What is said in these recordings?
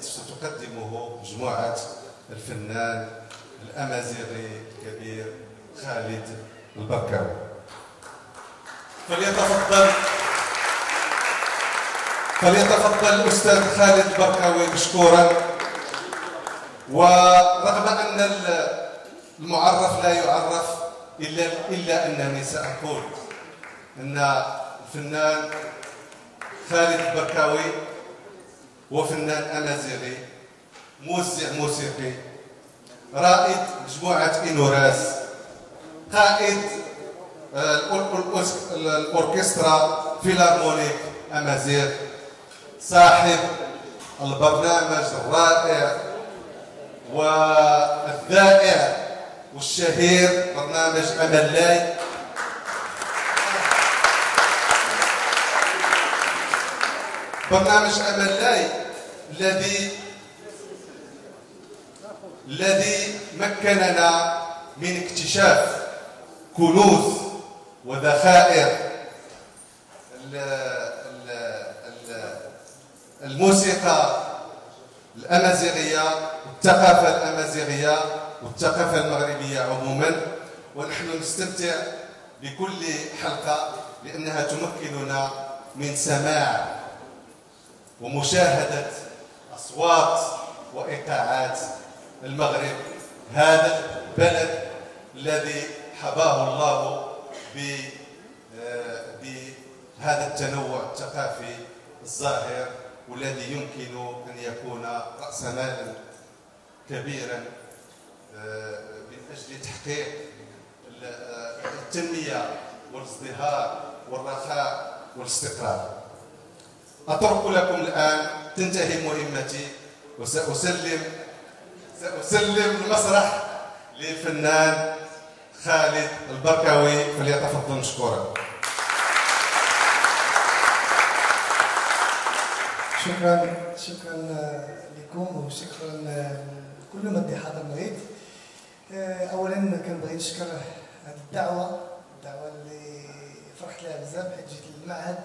ستقدمه مجموعة الفنان الأمازيغي الكبير خالد البركاوي. فليتفضل. فليتفضل الأستاذ خالد البركاوي مشكورا. ورغم أن المعرف لا يعرف إلا, إلا أنني سأقول أن الفنان خالد البركاوي هو فنان أمازيغي موزع موسيقي رائد مجموعة إنوراس قائد آه، الأوركسترا فيلارمونيك أمازيغ صاحب البرنامج الرائع والذائع والشهير برنامج أملاي برنامج أملاي الذي الذي مكننا من اكتشاف كنوز وذخائر الموسيقى الأمازيغية والثقافة الأمازيغية والثقافة المغربية عموما ونحن نستمتع بكل حلقة لأنها تمكننا من سماع ومشاهدة أصوات وإيقاعات المغرب هذا البلد الذي حباه الله آه، بهذا التنوع الثقافي الظاهر والذي يمكن أن يكون رأس مالا كبيرا آه، من أجل تحقيق آه، التنمية والازدهار والرخاء والاستقرار. أترك لكم الآن تنتهي مهمتي. وسأسلم سأسلم المسرح للفنان خالد البركاوي فليتفضل مشكورا. شكرا شكرا لكم وشكرا لكل من حضر مريض اولا كنبغي نشكر هذه الدعوة الدعوة اللي فرحت لها بزاف حيت جيت للمعهد.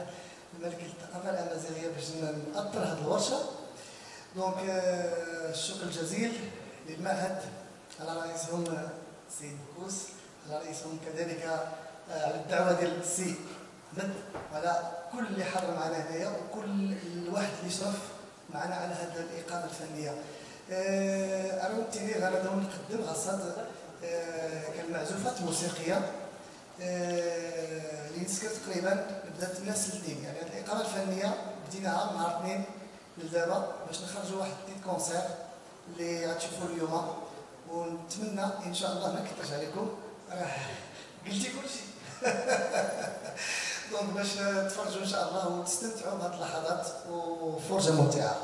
الملكي للثقافه الامازيغيه باش نأطر هذه الورشة. donc الشكر الجزيل للمعهد. على رئيسهم السيد بوكوس. على رئيسهم كذلك على الدعوة ديال السي مد وعلى كل اللي حضر معنا هنايا وكل الواحد اللي شرف معنا على هذه الإقامة الفنية. آه، أنا تيني غنبداو نقدم غصات آه، كالمعزوفات موسيقيه آه، آه، اللي نسكت تقريبا بدأت الناس الاثنين يعني هذه الإقامة الفنية بديناها نهار الاثنين لدابا باش نخرجوا واحد بيت كونسير اللي غتشوفوا اليوم. ونتمنى إن شاء الله ما نكثرش عليكم. راه قلتي كلشي. دونك باش تفرجوا إن شاء الله وتستمتعوا بهذه اللحظات وفرجة ممتعة.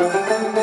شكرا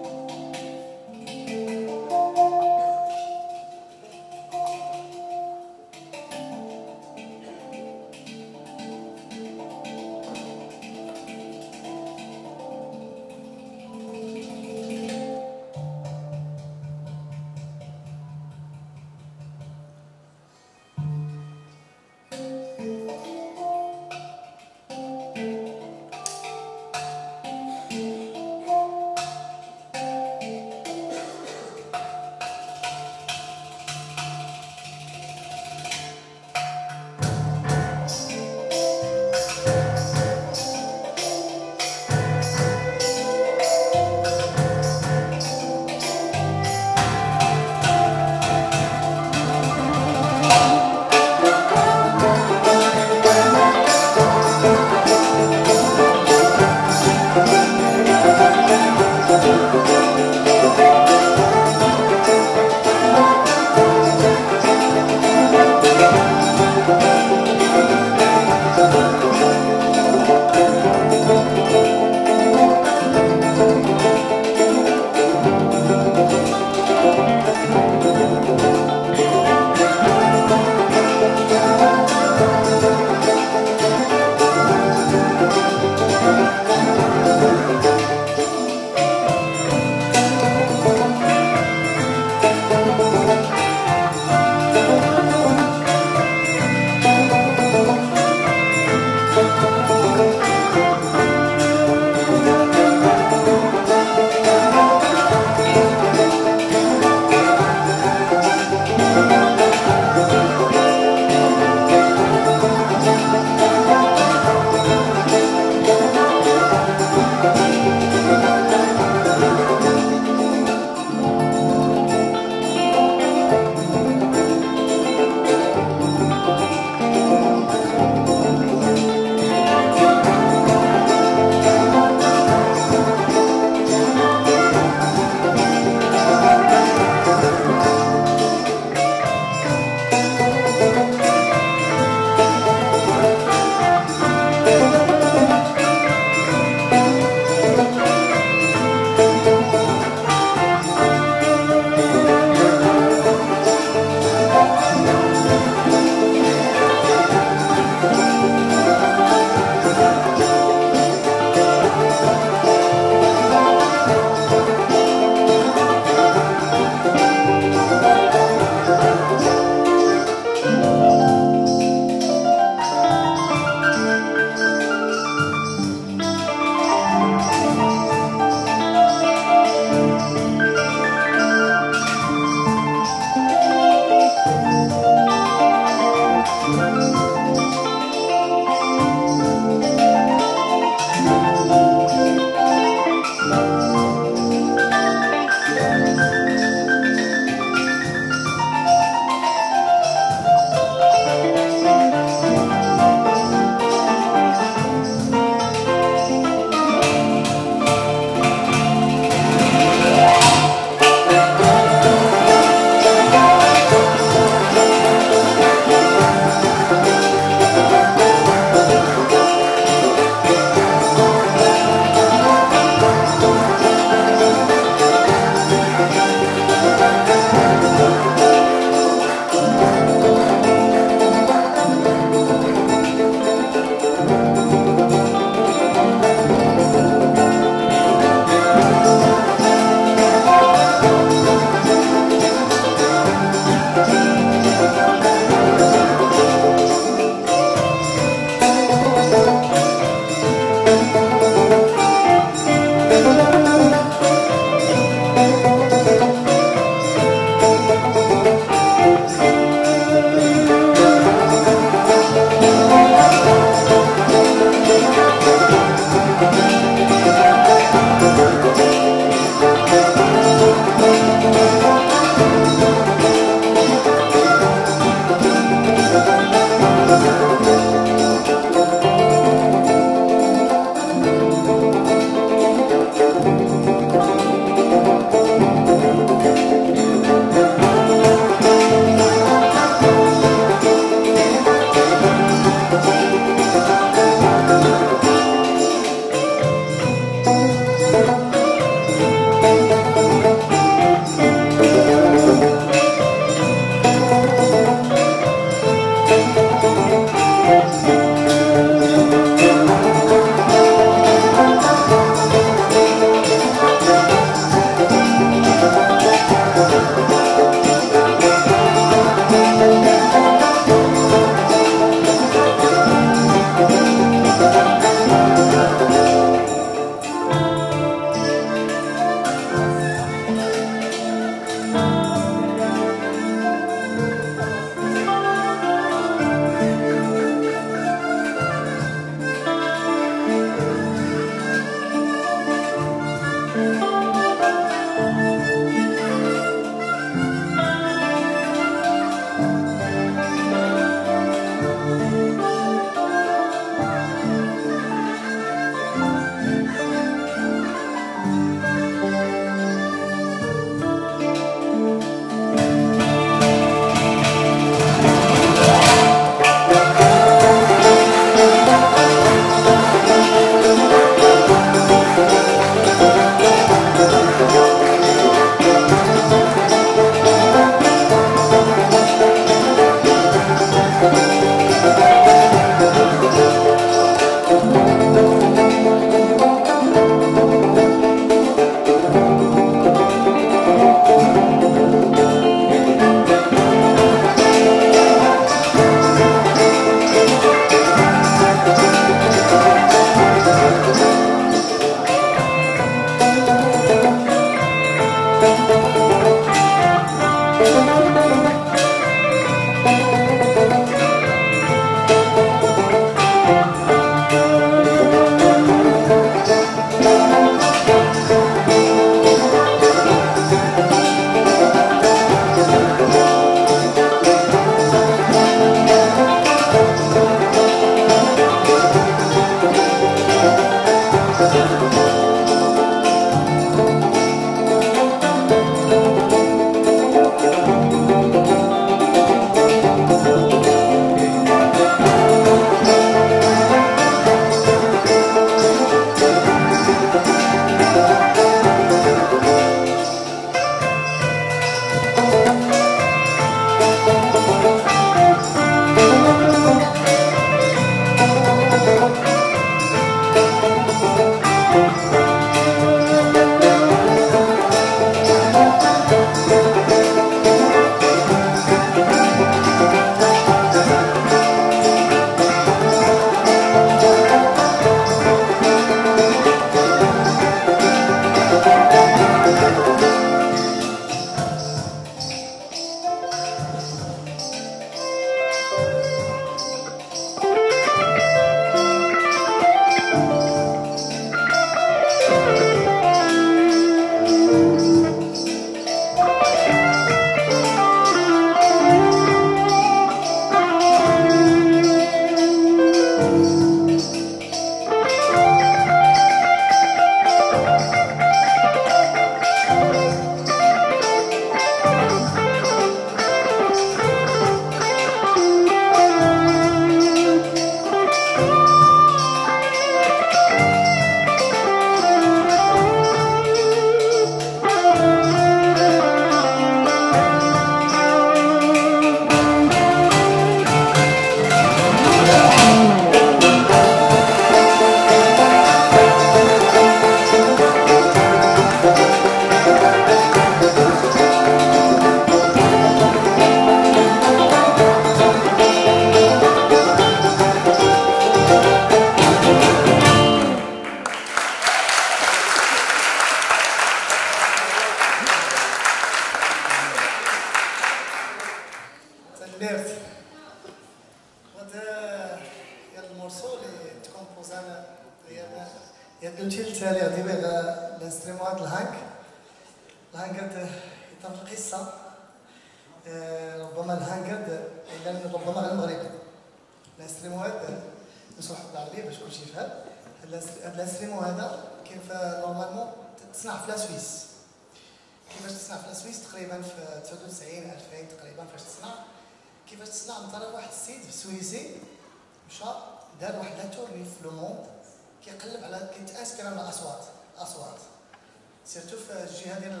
الجهه ديال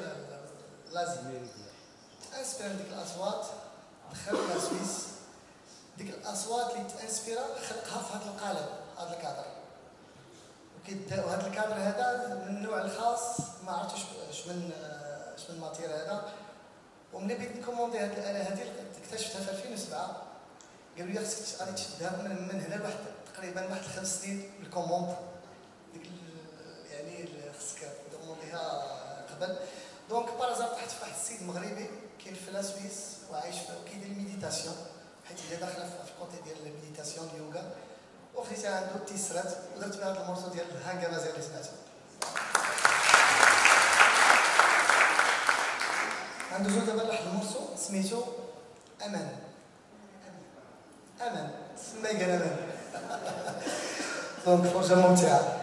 لازم. انسبير ديك الأصوات دخلنا سويس. ديك الأصوات اللي تانسبيرا خلقها في هذا القالب هذا الكادر. وكيدا وهذا الكادر هذا من النوع الخاص ما عرفتش اش من اش آه، من ماتير هذا. وملي بديت نكوموندي هذه الآلة هذه اكتشفتها في 2007 قالوا لي خصك غادي تشدها من, من هنا لواحد تقريبا واحد الخمس سنين بالكوموند. ديك يعني خصك تكومونديها قبل. donc par hasard طحت في واحد السيد مغربي كاين في la Suisse وعايش كيدير ال méditation. حيت هي داخله في ال côté ديال ال méditation اليوغا. وخديتها عنده تيسرات ودرت بها هذا ال morceau ديال الهانغا مازال اللي سمعته عنده دابا واحد ال morceau سميتو أمان. أمان. سمي قال أمان. دونك فرجه ممتعة.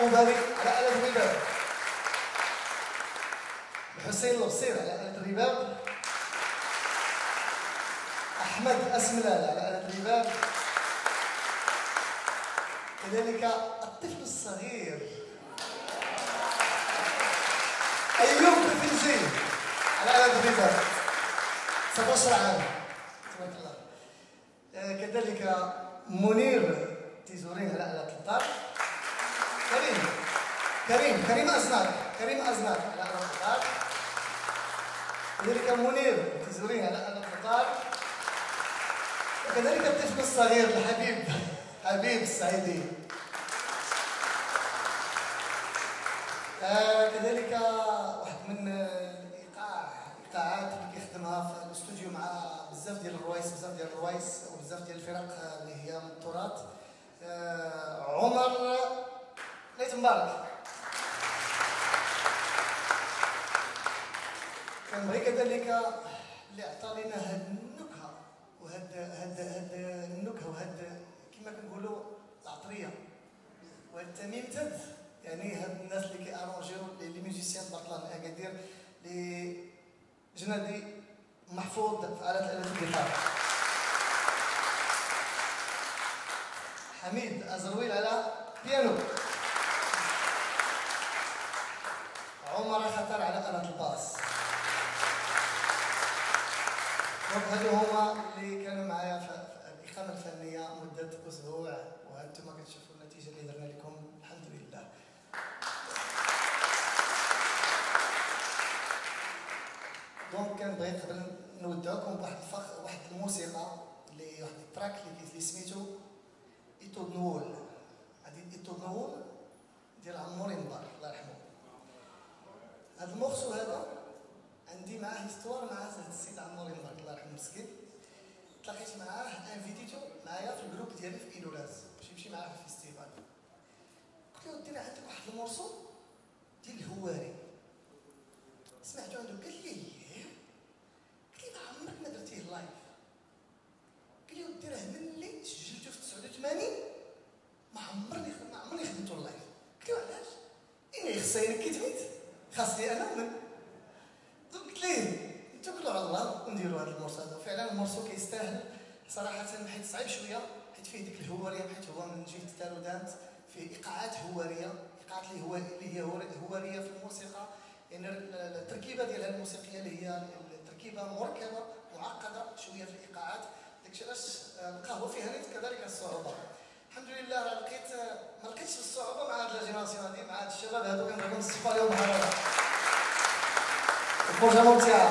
عبد الله وباري على آلة الرباب حسين البصير على آلة الرباب أحمد أسملال على آلة الرباب كذلك الطفل الصغير. أيوب بفنزين على آلة الرباب 17 عام. تبارك الله. آه، كذلك منير تيزورين على آلة كريم كريم أزنار كريم أزنار على الطار كذلك منير تيزورين على الطار وكذلك الطفل الصغير الحبيب حبيب السعيدي. آه كذلك واحد من الإيقاع الايقاعات اللي كيخدمها في الاستوديو مع بزاف ديال الروايس بزاف ديال الروايس وبزاف ديال الفرق اللي هي من التراث. آه عموري مبارك. كنبغي كذلك اللي عطى لنا هاد النكهة وهاد هاد هاد النكهة وهاد كما كنقولوا العطرية. وهاد التميمتد يعني هاد الناس اللي كيأرونجيو les musiciens تبارك الله أكادير اللي جنادي محفوظ في آلة آلة الجيتار حميد أزرويل على بيانو. عمر خطر على آلة الباص. هادو هما اللي كانوا معايا في الإقامة الفنية مدة أسبوع وأنتم كتشوفوا النتيجة اللي درنا لكم؟ الحمد لله. donc كنبغي قبل نودعكم بواحد الفخ واحد الموسيقى اللي واحد ال track اللي سميتو ايتو نول هادي ايتو نول ديال عموري مبارك الله يرحمه. هاد ال morceau هذا عندي معاه histoire مع هاد السيد عموري مبارك الله يرحمه مسكين تلاقيت معاه انفيتيتو معايا في ال groupe ديالي في ايلولاز باش يمشي معاه في ال festival قلت له ودي عندك واحد morceau ديال الهواري سمعتو عنده قال لي قلت لي ما عمرك ما درتيه live قال لي ودي راه من اللي سجلته في 89 ما عمرني ما عمرني خدمته live قلت له علاش؟ اني خصني كيتميت خاصني أنا ليه؟ نتوكلوا على الله ونديروا هذا ال morceau هذا وفعلا ال morceau كيستاهل. صراحة حيت صعيب شوية حيت فيه ديك الهوارية حيت هو من جهة تارودانت فيه إيقاعات هوارية إيقاعات اللي هي هوارية في الموسيقى. يعني التركيبة ديال الموسيقيه اللي هي التركيبة مركبة معقدة شوية في الإيقاعات. داكشي علاش القهوة فيها كذلك الصعوبة. الحمد لله راه لقيت ما لقيتش الصعوبة مع هاد الجينيراسيون هادي مع هاد الشباب هادو كنبغيو نصفى لهم هذا البروجه ممتعه